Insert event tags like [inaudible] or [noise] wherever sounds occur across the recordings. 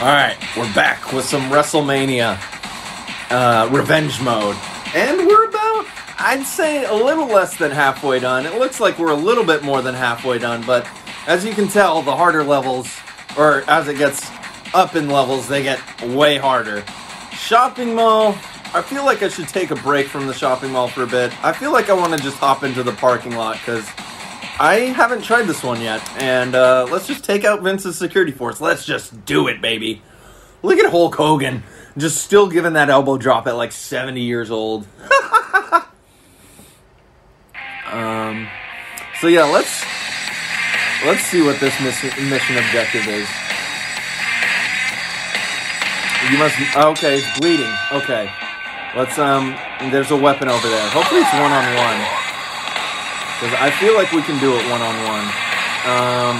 All right, we're back with some WrestleMania uh, revenge mode, and we're about, I'd say, a little less than halfway done. It looks like we're a little bit more than halfway done, but as you can tell, the harder levels, or as it gets up in levels, they get way harder. Shopping mall. I feel like I should take a break from the shopping mall for a bit. I feel like I want to just hop into the parking lot because I haven't tried this one yet, and uh, let's just take out Vince's security force. Let's just do it, baby. Look at Hulk Hogan, just still giving that elbow drop at like 70 years old. [laughs] um, so yeah, let's let's see what this mission, mission objective is. You must. Okay, bleeding. Okay, let's. Um, there's a weapon over there. Hopefully, it's one on one. Because I feel like we can do it one on one. Um,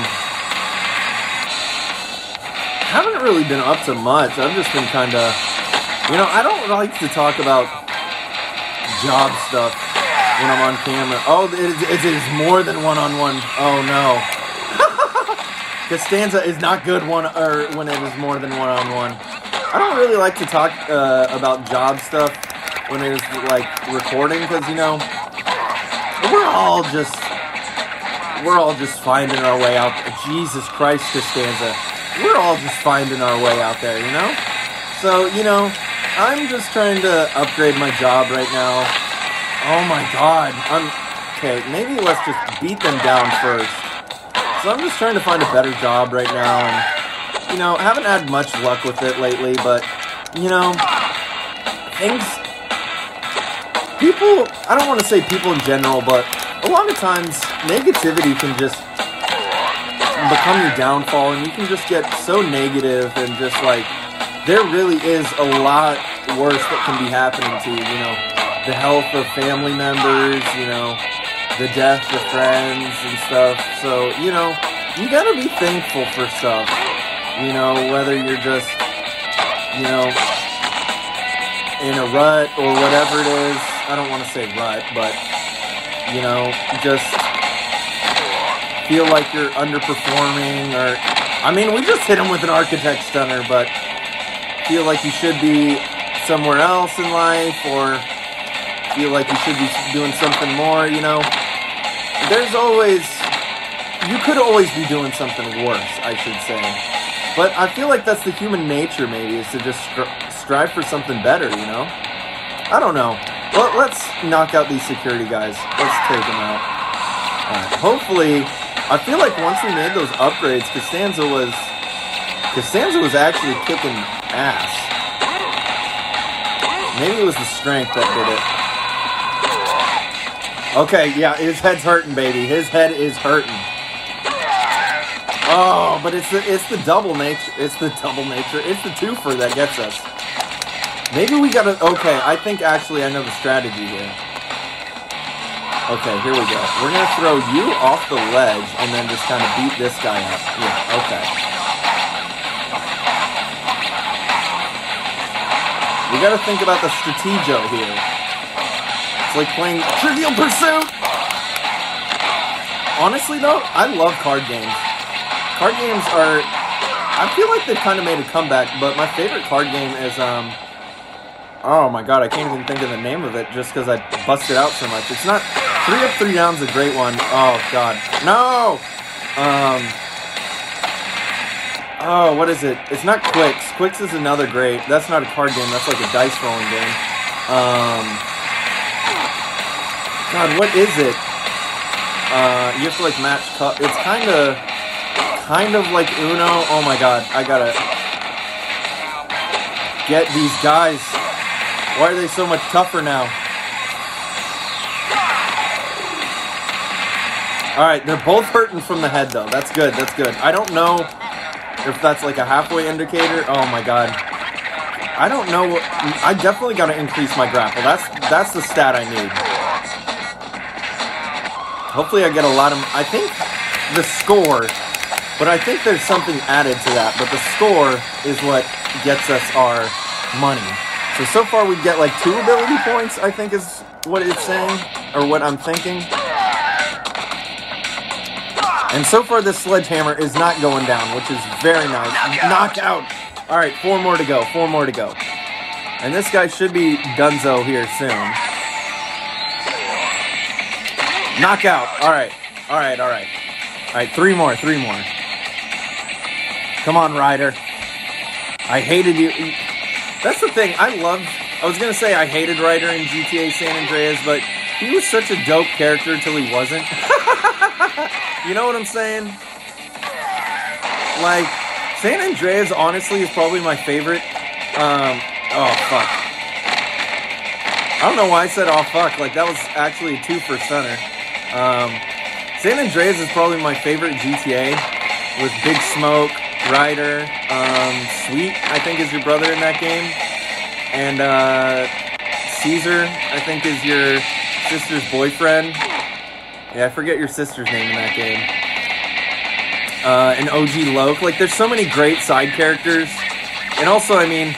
haven't really been up to much. I've just been kind of, you know, I don't like to talk about job stuff when I'm on camera. Oh, it is, it is more than one on one. Oh no. [laughs] Costanza is not good one or when it is more than one on one. I don't really like to talk uh, about job stuff when it is like recording because you know all just we're all just finding our way out. Jesus Christ, Costanza. We're all just finding our way out there, you know? So, you know, I'm just trying to upgrade my job right now. Oh my god. I'm okay, maybe let's just beat them down first. So I'm just trying to find a better job right now and you know, haven't had much luck with it lately, but you know, things people, I don't want to say people in general, but a lot of times negativity can just become your downfall and you can just get so negative and just like there really is a lot worse that can be happening to you, you know, the health of family members, you know, the death of friends and stuff. So, you know, you gotta be thankful for stuff. You know, whether you're just, you know, in a rut or whatever it is. I don't want to say rut, but you know, just feel like you're underperforming or I mean, we just hit him with an architect stunner, but feel like you should be somewhere else in life or feel like you should be doing something more, you know. There's always you could always be doing something worse, I should say. But I feel like that's the human nature maybe is to just strive for something better, you know? I don't know. Well, let's knock out these security guys. Let's take them out. Right. Hopefully, I feel like once we made those upgrades, Costanza was Costanza was actually kicking ass. Maybe it was the strength that did it. Okay, yeah, his head's hurting, baby. His head is hurting. Oh, but it's the it's the double nature. It's the double nature. It's the twofer that gets us. Maybe we gotta. Okay, I think actually I know the strategy here. Okay, here we go. We're gonna throw you off the ledge and then just kind of beat this guy up. Yeah, okay. We gotta think about the strategio here. It's like playing Trivial Pursuit! Honestly though, I love card games. Card games are I feel like they've kind of made a comeback, but my favorite card game is um Oh my god, I can't even think of the name of it just because I busted out so much. It's not three up, three down's a great one. Oh god, no. Um. Oh, what is it? It's not Qwixx. Qwixx is another great. That's not a card game. That's like a dice rolling game. Um. God, what is it? Uh, you have to like match cup. It's kind of, kind of like Uno. Oh my god, I gotta get these guys why are they so much tougher now? Alright, they're both hurting from the head, though. That's good, that's good. I don't know if that's like a halfway indicator. Oh my god. I don't know. I definitely got to increase my grapple. That's that's the stat I need. Hopefully I get a lot of... I think the score... But I think there's something added to that. But the score is what gets us our money. So, so far we get like two ability points, I think is what it's saying, or what I'm thinking. And so far this sledgehammer is not going down, which is very nice. Knockout! All right, four more to go. Four more to go. And this guy should be Dunzo here soon. Knockout. All right. All right. All right. All right. Three more. Three more. Come on, Ryder. I hated you. That's the thing. I love. I was gonna say I hated Ryder in GTA San Andreas, but he was such a dope character until he wasn't. [laughs] you know what I'm saying? Like San Andreas, honestly, is probably my favorite. Um, oh fuck. I don't know why I said oh fuck. Like that was actually a two for center. Um, San Andreas is probably my favorite GTA with Big Smoke, Ryder, um, Sweet. I think is your brother in that game, and uh, Caesar. I think is your sister's boyfriend. Yeah, I forget your sister's name in that game. Uh, and OG Loc. Like, there's so many great side characters. And also, I mean,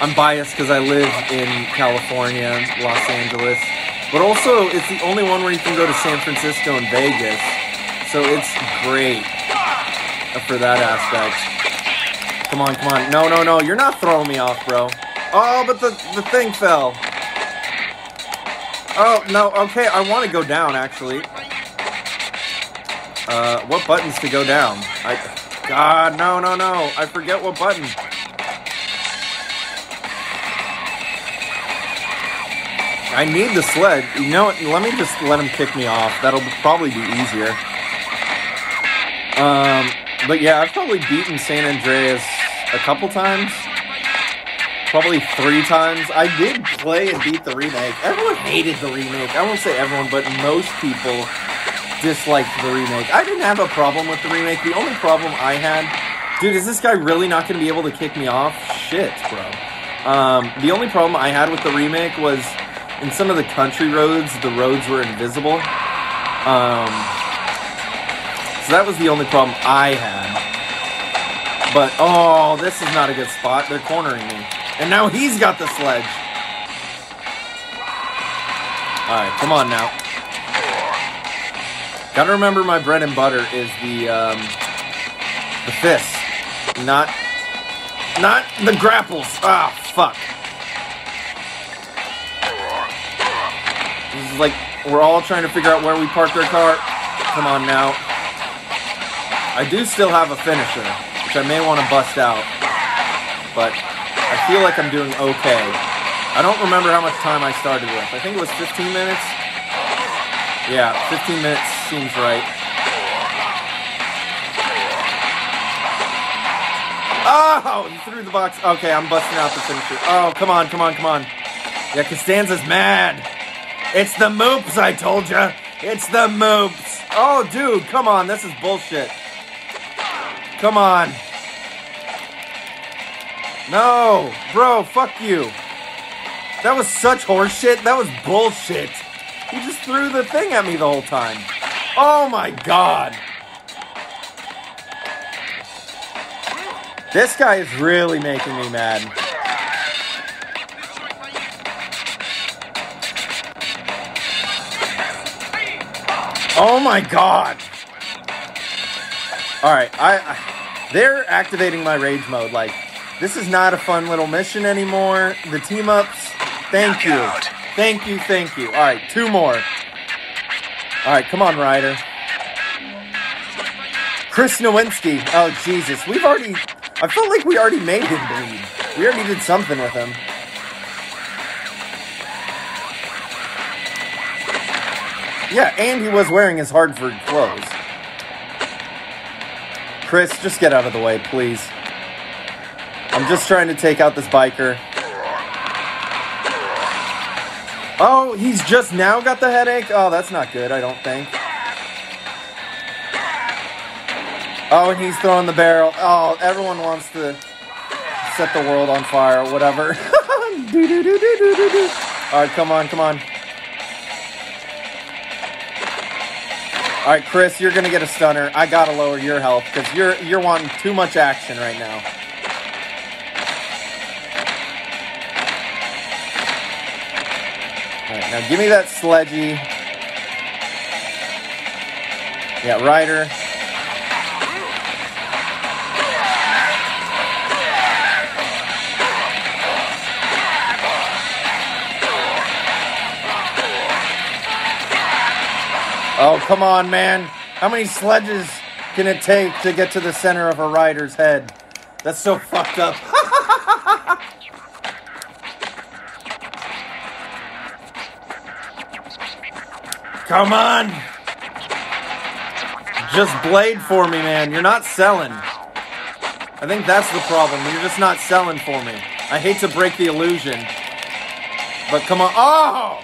I'm biased because I live in California, Los Angeles. But also, it's the only one where you can go to San Francisco and Vegas. So it's great for that aspect. Come on, come on. No, no, no. You're not throwing me off, bro. Oh, but the, the thing fell. Oh, no. Okay, I want to go down, actually. Uh, what buttons to go down? I, God, no, no, no. I forget what button. I need the sled. You know what? Let me just let him kick me off. That'll probably be easier. Um, but yeah, I've probably beaten San Andreas a couple times. Probably three times. I did play and beat the remake. Everyone hated the remake. I won't say everyone, but most people disliked the remake. I didn't have a problem with the remake. The only problem I had, dude, is this guy really not going to be able to kick me off? Shit, bro. Um, the only problem I had with the remake was in some of the country roads, the roads were invisible. Um, so that was the only problem I had. But, oh, this is not a good spot. They're cornering me. And now he's got the sledge. Alright, come on now. Gotta remember my bread and butter is the, um, the fist. Not, not the grapples. Ah, fuck. This is like, we're all trying to figure out where we parked our car. Come on now. I do still have a finisher, which I may want to bust out. But I feel like I'm doing okay. I don't remember how much time I started with. I think it was 15 minutes. Yeah, 15 minutes seems right. Oh, he threw the box. Okay, I'm busting out the finisher. Oh, come on, come on, come on. Yeah, Costanza's mad. It's the moops, I told you. It's the moops. Oh, dude, come on. This is bullshit. Come on. No, bro, fuck you. That was such horseshit. That was bullshit. He just threw the thing at me the whole time. Oh my god. This guy is really making me mad. Oh my god. All right, I, I they're activating my rage mode like this is not a fun little mission anymore. The team ups, thank you. Thank you, thank you. All right, two more. All right, come on, Ryder. Chris Nowinski. Oh, Jesus. We've already. I felt like we already made him bleed. We already did something with him. Yeah, and he was wearing his Harvard clothes. Chris, just get out of the way, please. I'm just trying to take out this biker. Oh, he's just now got the headache? Oh, that's not good, I don't think. Oh, and he's throwing the barrel. Oh, everyone wants to set the world on fire or whatever. [laughs] All right, come on, come on. All right, Chris, you're gonna get a stunner. I gotta lower your health because you're you're wanting too much action right now. Now give me that sledgy. Yeah, rider. Oh, come on, man. How many sledges can it take to get to the center of a rider's head? That's so fucked up. [laughs] come on. Just blade for me, man. You're not selling. I think that's the problem. You're just not selling for me. I hate to break the illusion. But come on. Oh!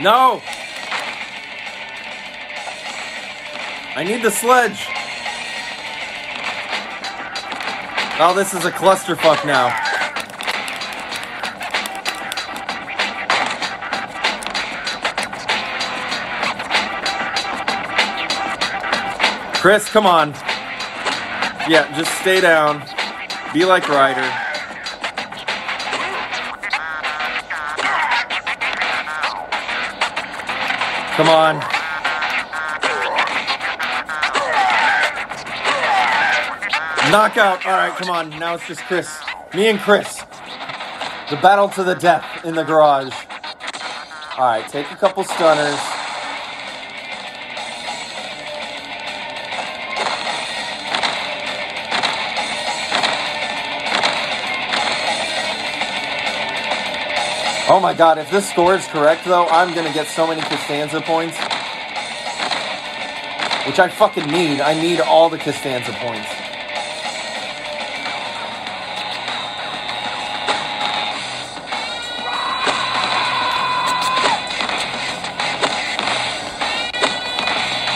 No! I need the sledge. Oh, this is a clusterfuck now. Chris, come on. Yeah, just stay down. Be like Ryder. Come on. Knockout. All right, come on. Now it's just Chris. Me and Chris. The battle to the death in the garage. All right, take a couple stunners. Oh my god, if this score is correct though, I'm gonna get so many Costanza points. Which I fucking need. I need all the Costanza points.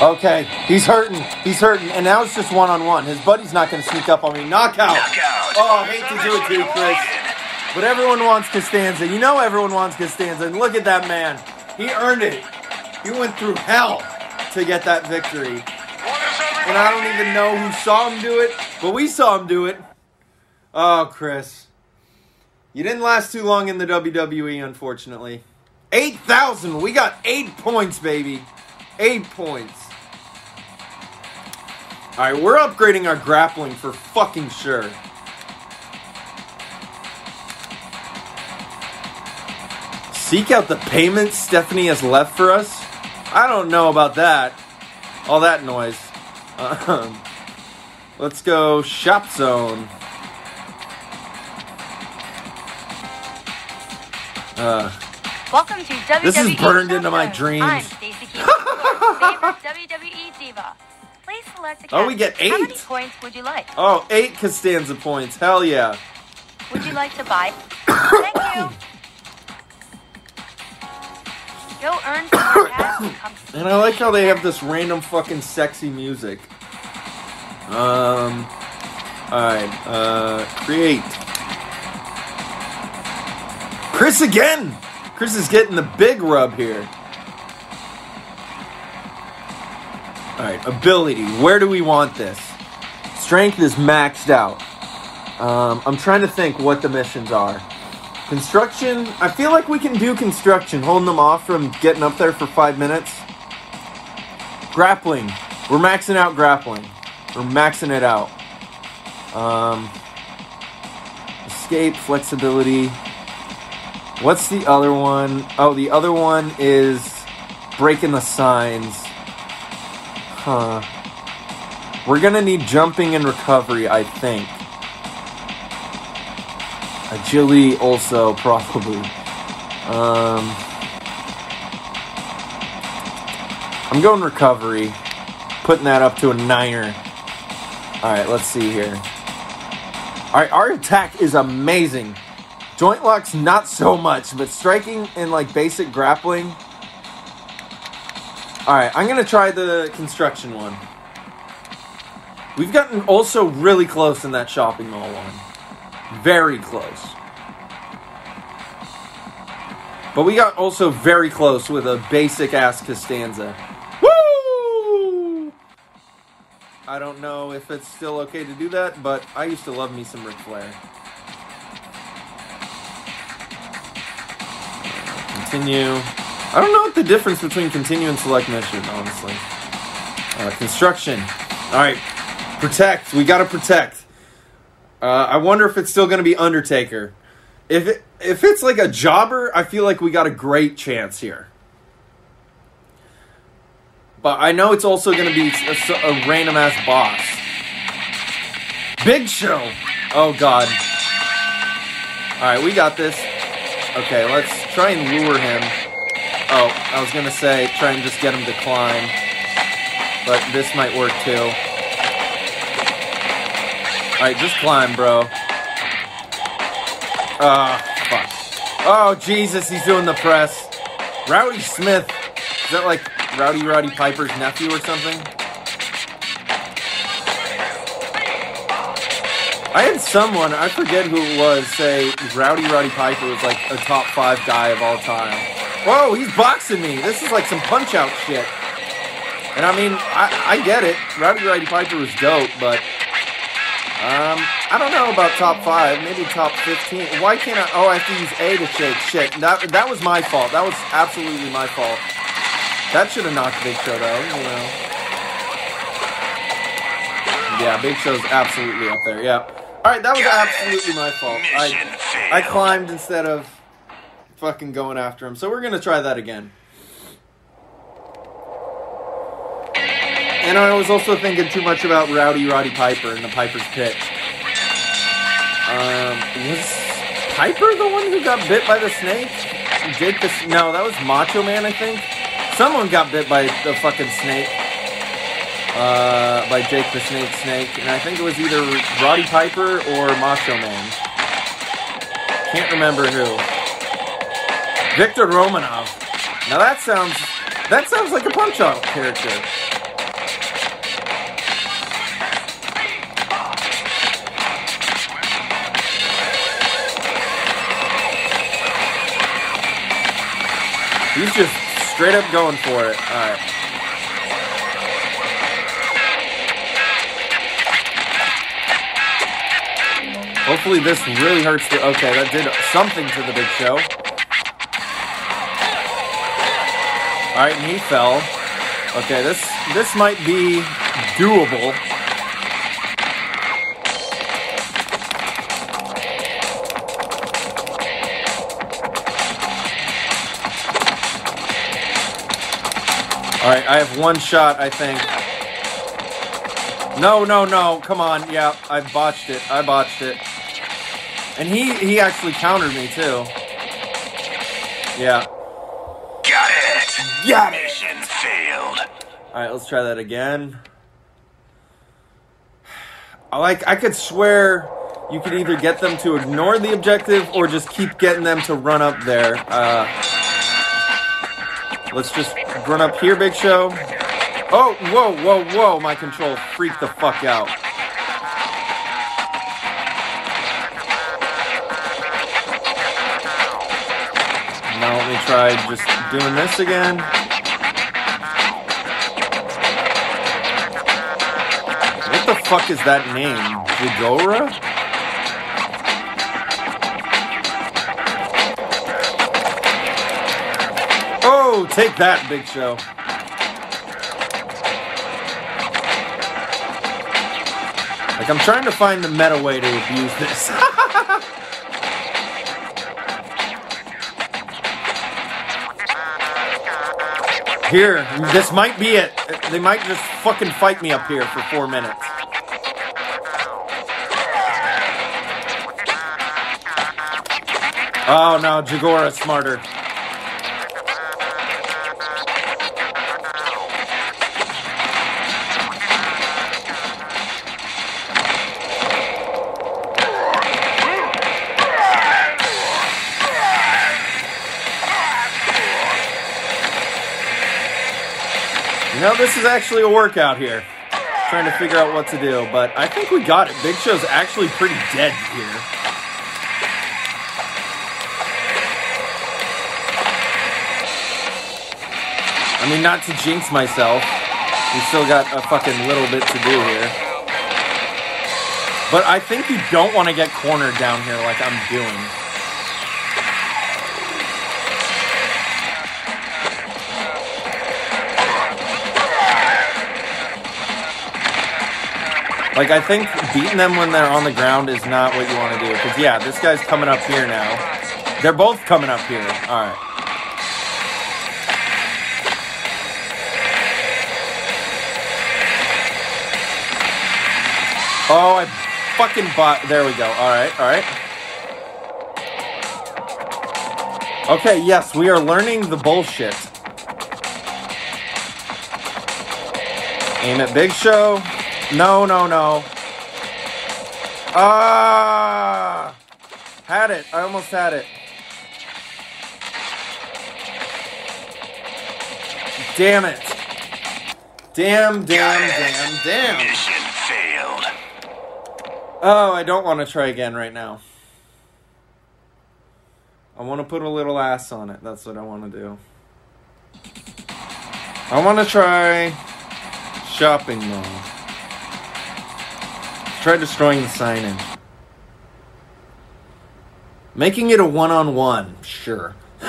Okay, he's hurting. He's hurting. And now it's just one on one. His buddy's not going to sneak up on me. Knockout. Knockout. Oh, I hate to do it to you, Chris. But everyone wants Costanza. You know everyone wants Costanza. And look at that man. He earned it. He went through hell to get that victory. And I don't even know who saw him do it, but we saw him do it. Oh, Chris. You didn't last too long in the WWE, unfortunately. 8,000. We got eight points, baby. Eight points. All right, we're upgrading our grappling for fucking sure. Seek out the payment Stephanie has left for us? I don't know about that. All that noise. Um, let's go shop zone. Uh, Welcome to WWE. This is burned into my dreams. I'm Stacey WWE diva. Please select a Oh, we get How many eight. points would you like? oh, eight Costanza points. Hell yeah. Would you like to buy? [coughs] Thank you. Go earn some [coughs] cash and come And I like how they have this random fucking sexy music. Um. Alright, uh. Create. Chris again! Chris is getting the big rub here. Alright, ability. Where do we want this? Strength is maxed out. Um, I'm trying to think what the missions are. Construction, I feel like we can do construction, holding them off from getting up there for five minutes. Grappling, we're maxing out grappling. We're maxing it out. Um, escape, flexibility. What's the other one? Oh, the other one is breaking the signs. Huh. We're gonna need jumping and recovery, I think. Agility also probably. Um, I'm going recovery, putting that up to a niner. All right, let's see here. All right, our attack is amazing. Joint locks not so much, but striking and like basic grappling. All right, I'm gonna try the construction one. We've gotten also really close in that shopping mall one. Very close. But we got also very close with a basic ass Costanza. Woo! I don't know if it's still okay to do that, but I used to love me some Ric Flair. Continue. I don't know what the difference between continue and select mission, honestly. Uh, construction. All right. Protect. We got to protect. Uh, I wonder if it's still going to be Undertaker. If it if it's like a jobber, I feel like we got a great chance here. But I know it's also going to be a, a random ass boss. Big Show. Oh God. All right, we got this. Okay, let's try and lure him. Oh, I was gonna say try and just get him to climb, but this might work too. All right, just climb, bro. Ah, fuck. Oh Jesus, he's doing the press. Rowdy Smith. Is that like Rowdy Roddy Piper's nephew or something? I had someone, I forget who it was, say Rowdy Roddy Piper was like a top five guy of all time. Whoa, he's boxing me. This is like some punch out shit. And I mean, I, I get it. Rowdy Roddy Piper was dope, but um, I don't know about top five, maybe top fifteen. Why can't I? Oh, I have to use A to shake. Shit, that that was my fault. That was absolutely my fault. That should have knocked Big Show though, you know. Yeah, Big Show's absolutely up there. Yeah. All right, that was absolutely my fault. I I climbed instead of fucking going after him. So we're gonna try that again. And I was also thinking too much about Rowdy Roddy Piper and the Piper's Pit. Um, was Piper the one who got bit by the snake? Jake the no, that was Macho Man, I think. Someone got bit by the fucking snake. Uh, by Jake the Snake Snake, and I think it was either Roddy Piper or Macho Man. Can't remember who. Victor Romanov. Now that sounds that sounds like a Punch Out character. He's just straight up going for it. All right. Hopefully this really hurts the. Okay, that did something to the big show. All right, and he fell. Okay, this this might be doable. All right, I have one shot, I think. No, no, no. Come on. Yeah, I botched it. I botched it. And he he actually countered me too. Yeah. Got it. Got it. Mission failed. All right, let's try that again. I like I could swear you could either get them to ignore the objective or just keep getting them to run up there. Uh, let's just run up here, Big Show. Oh, whoa, whoa, whoa! My control freaked the fuck out. Now let me try just doing this again. What the fuck is that name? Jigora? Take that, Big Show. Like, I'm trying to find the meta way to abuse this. [laughs] Here, this might be it. They might just fucking fight me up here for four minutes. Oh no, Jagora's smarter. Know, this is actually a workout here. Trying to figure out what to do, but I think we got it. Big Show's actually pretty dead here. I mean, not to jinx myself. We still got a fucking little bit to do here. But I think you don't want to get cornered down here like I'm doing. Like I think beating them when they're on the ground is not what you want to do. Cause yeah, this guy's coming up here now. They're both coming up here. All right. Oh, I fucking bought. There we go. All right. All right. Okay, yes, we are learning the bullshit. Aim at Big Show. No, no, no. Ah! Had it. I almost had it. Damn it. Damn, damn, damn, damn. Mission failed. Oh, I don't want to try again right now. I want to put a little ass on it. That's what I want to do. I want to try shopping mall. Try destroying the signage. Making it a one on one, sure. [laughs]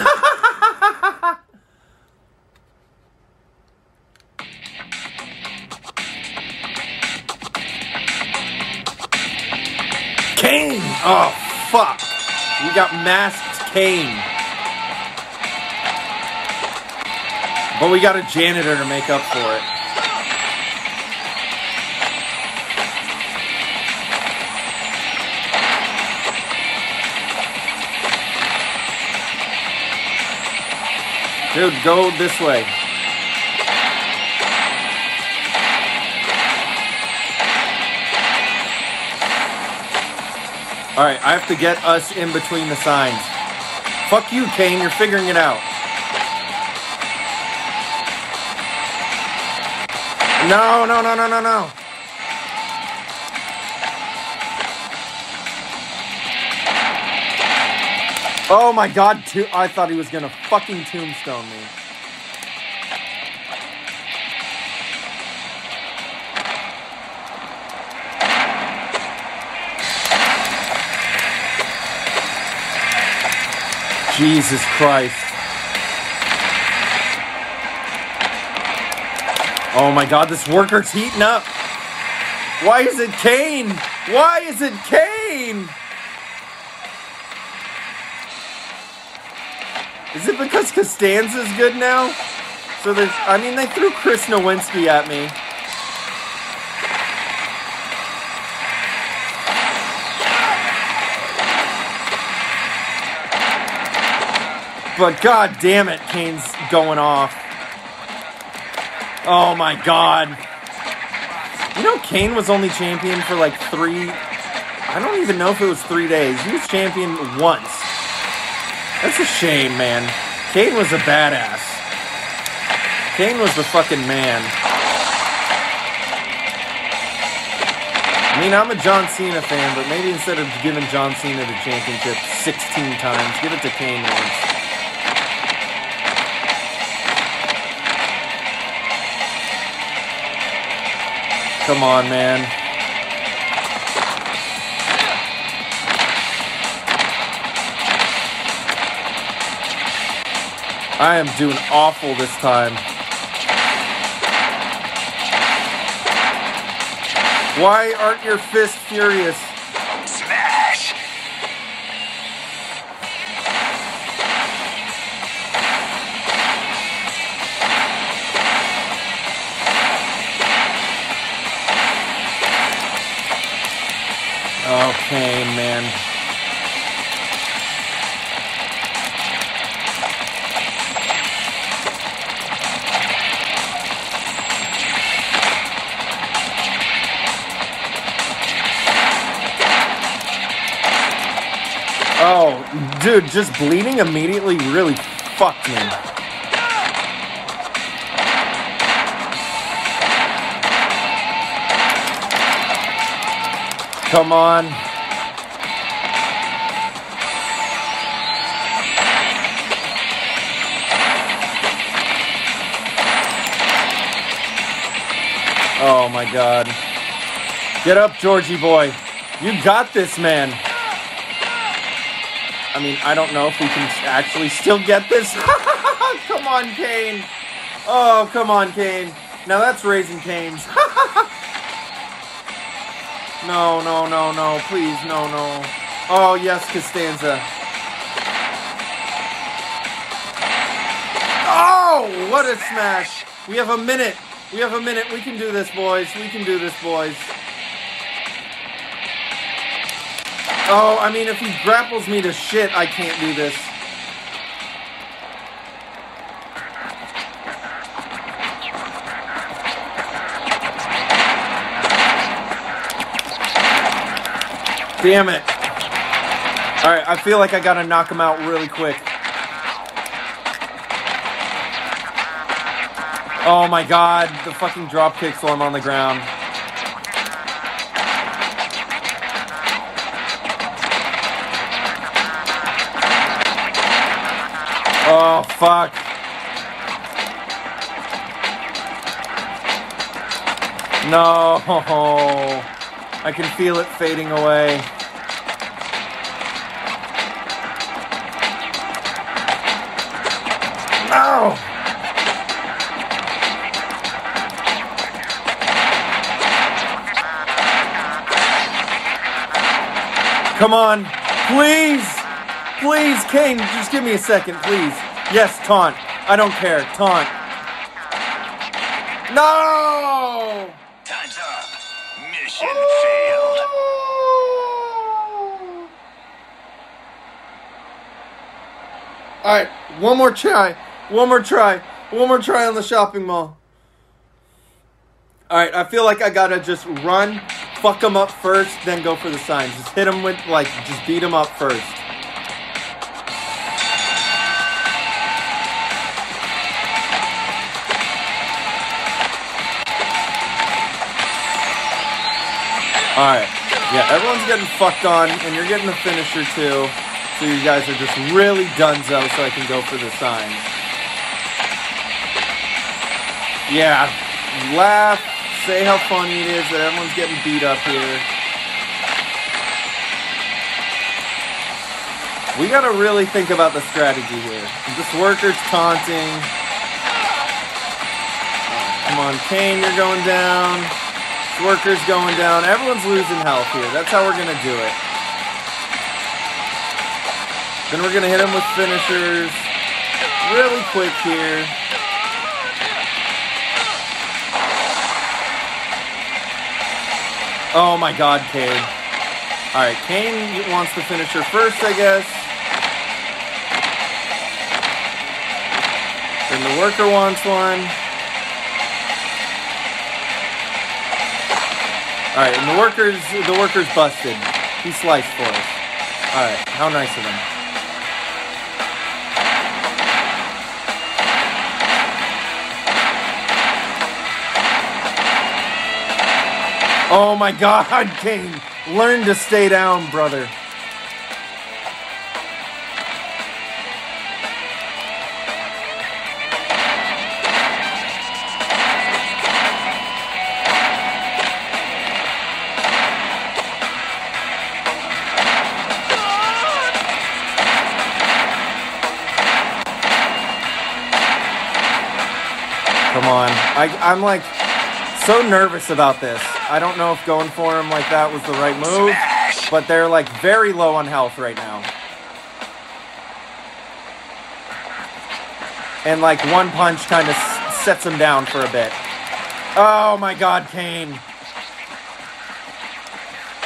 Kane! Oh, fuck. We got masked Kane. But we got a janitor to make up for it. Dude, go this way. Alright, I have to get us in between the signs. Fuck you, Kane, you're figuring it out. No, no, no, no, no, no. Oh my god, to- I thought he was gonna fucking tombstone me. Jesus Christ. Oh my god, this worker's heating up. Why is it Kane? Why is it Kane? Is it because Costanza's good now? So there's, I mean, they threw Chris Nowinski at me. But god damn it, Kane's going off. Oh my god. You know, Kane was only champion for like three. I don't even know if it was three days. He was champion once. That's a shame, man. Kane was a badass. Kane was the fucking man. I mean, I'm a John Cena fan, but maybe instead of giving John Cena the championship 16 times, give it to Kane once. Come on, man. I am doing awful this time. Why aren't your fists furious? Smash. Okay, man. Dude, just bleeding immediately really fucked me. Come on. Oh my god. Get up, Georgie boy. You got this, man. I mean, I don't know if we can actually still get this. [laughs] come on, Kane. Oh, come on, Kane. Now that's raising Canes. [laughs] no, no, no, no. Please, no, no. Oh, yes, Costanza. Oh, what a smash. We have a minute. We have a minute. We can do this, boys. We can do this, boys. Oh, I mean, if he grapples me to shit, I can't do this. Damn it. Alright, I feel like I gotta knock him out really quick. Oh my god, the fucking drop kicks while I'm on the ground. Oh, fuck. No. I can feel it fading away. Ow! Come on. Please. Please, Kane, just give me a second, please. Yes, taunt. I don't care. Taunt. No! Time's up. Mission failed. Alright, one more try. One more try. One more try on the shopping mall. Alright, I feel like I gotta just run, fuck them up first, then go for the signs. Just hit them with, like, just beat them up first. Alright. Yeah, everyone's getting fucked on, and you're getting the finisher too. So you guys are just really dunzo so I can go for the sign. Yeah. Laugh, say how funny it is that everyone's getting beat up here. We gotta really think about the strategy here. This worker's taunting. Come on, Kane, you're going down. Worker's going down. Everyone's losing health here. That's how we're gonna do it. Then we're gonna hit him with finishers really quick here. Oh my god, Kane. Alright, Kane wants the finisher first, I guess. Then the worker wants one. Alright, and the worker's the worker's busted. He sliced for us. Alright, how nice of him. Oh my [laughs] god, Kane. Learn to stay down, brother. I, I'm like so nervous about this. I don't know if going for him like that was the right move, but they're like very low on health right now. And like one punch kind of s- sets him down for a bit. Oh my god, Kane.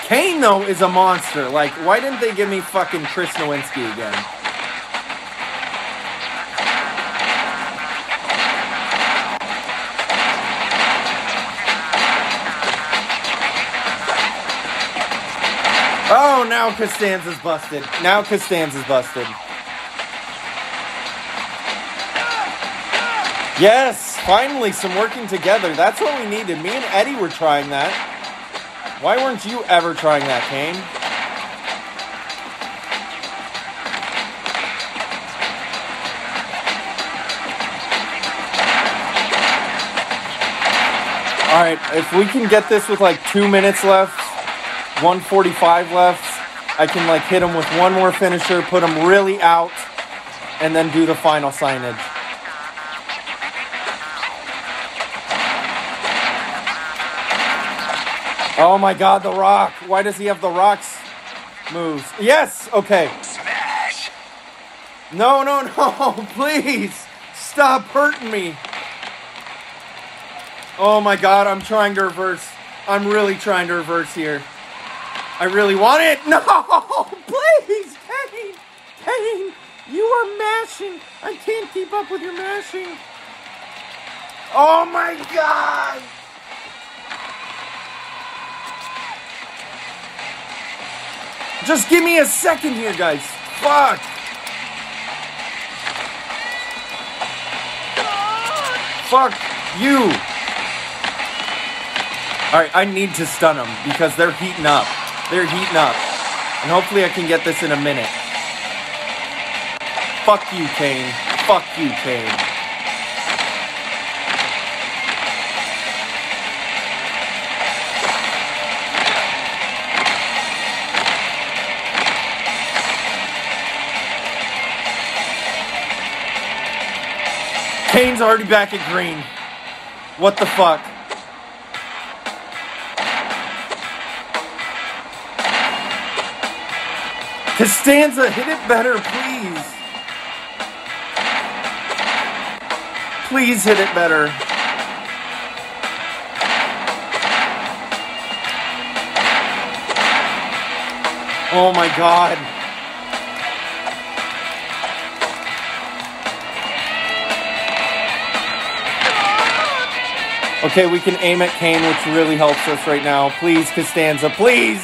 Kane though is a monster. Like, why didn't they give me fucking Chris Nowinski again? Oh, now Costanza's busted. Now Costanza's busted. Yes, finally some working together. That's what we needed. Me and Eddie were trying that. Why weren't you ever trying that, Kane? All right, if we can get this with like two minutes left, 145 left. I can like hit him with one more finisher, put him really out, and then do the final signage. Oh my god, The Rock. Why does he have The Rock's moves? Yes, okay. Smash. No, no, [laughs] no, please. Stop hurting me. Oh my god, I'm trying to reverse. I'm really trying to reverse here. I really want it. [laughs] No, please, Kane. Kane, you are mashing. I can't keep up with your mashing. Oh my god. Just give me a second here, guys. Fuck. Fuck you. Alright, I need to stun them because they're heating up. They're heating up. And hopefully I can get this in a minute. Fuck you, Kane. Fuck you, Kane. Kane's already back at green. What the fuck? Costanza, hit it better, please. Please hit it better. Oh my god. Okay, we can aim at Kane, which really helps us right now. Please, Costanza, please!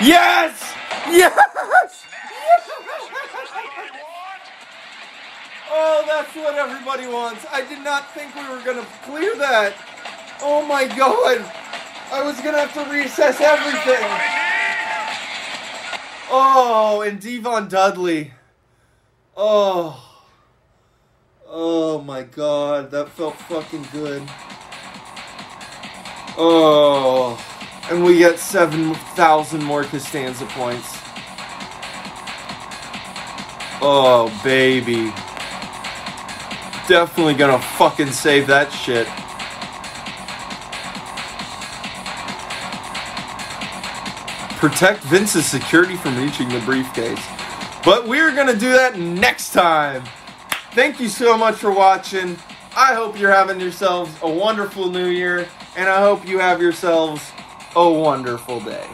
Yes! Yes! Oh, that's what everybody wants. I did not think we were gonna clear that. Oh my god. I was gonna have to reassess everything. Oh, and D-Von Dudley. Oh. Oh my god, that felt fucking good. Oh. And we get 7,000 more Costanza points. Oh, baby. Definitely gonna fucking save that shit. Protect Vince's security from reaching the briefcase. But we're gonna do that next time. Thank you so much for watching. I hope you're having yourselves a wonderful new year, and I hope you have yourselves a wonderful day.